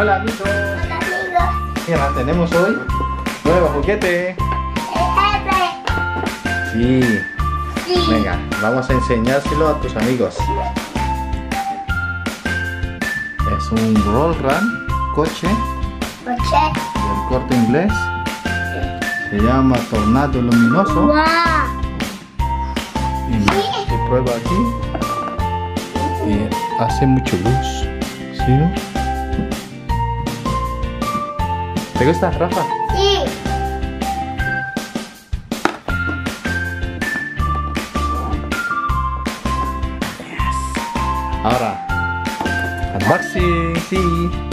Hola amigos. Hola amigos. Mira, tenemos hoy nuevo juguete. Sí. Sí. Venga, vamos a enseñárselo a tus amigos. Es un roll run, coche Coche. del corte inglés. Se llama Tornado Luminoso. Wow. Y se prueba aquí. Y hace mucho luz. ¿Sí? ¿Te gusta, Rafa? Sí. Ahora, unboxing, sí.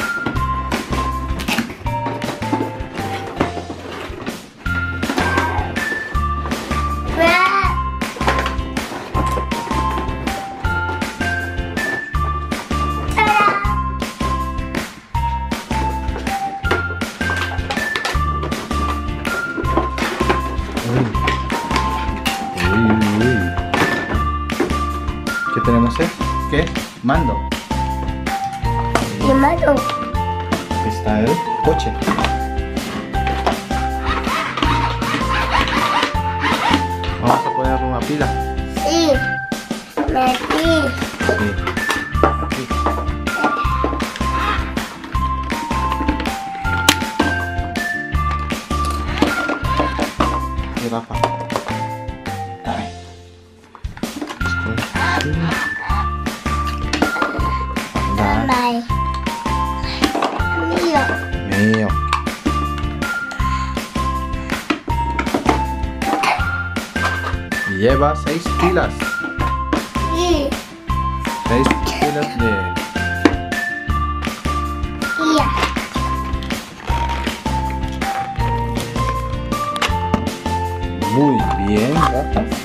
Tenemos? eh? ¿Qué? Mando. Y. Aquí está el coche. Vamos a poner una pila. Sí. Aquí. Sí. Rafa. Lleva seis pilas. Seis pilas de. Muy bien.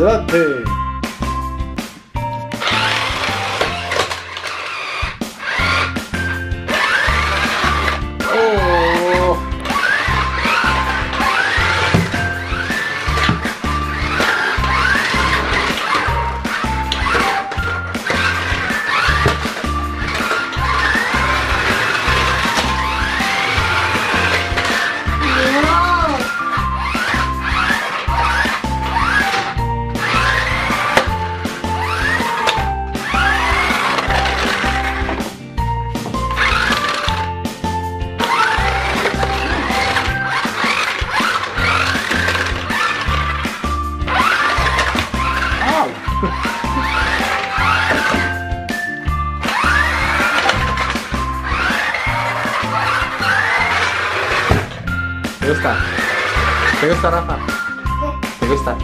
Ahora, gusta? ¿Te gusta, Rafa? ¿Te gusta?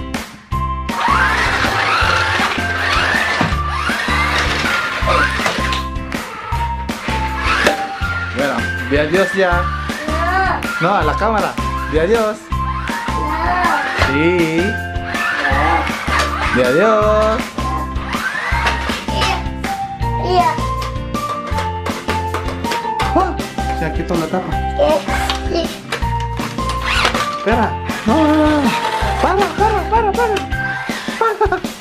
Bueno, di adiós ya. No. A la cámara. Di adiós. Sí. Di adiós. Ya. Se ha quitado la tapa espera. No, no, no, no. Para, para, para, para. Para. para.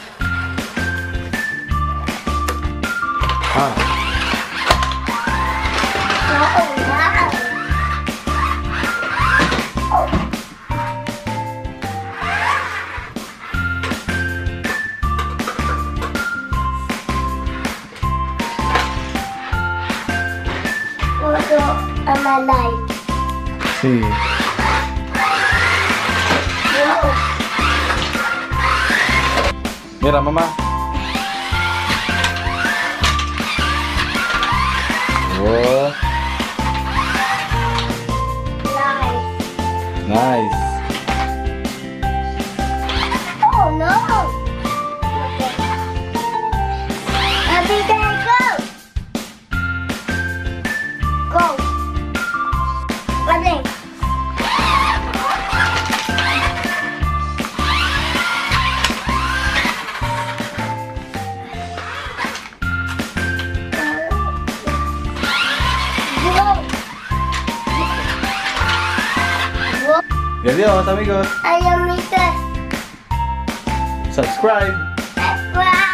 Sí. Mira, mamá. Oh, Live. nice. Y adiós, amigos. Adiós, Mr. Subscribe. Subscribe.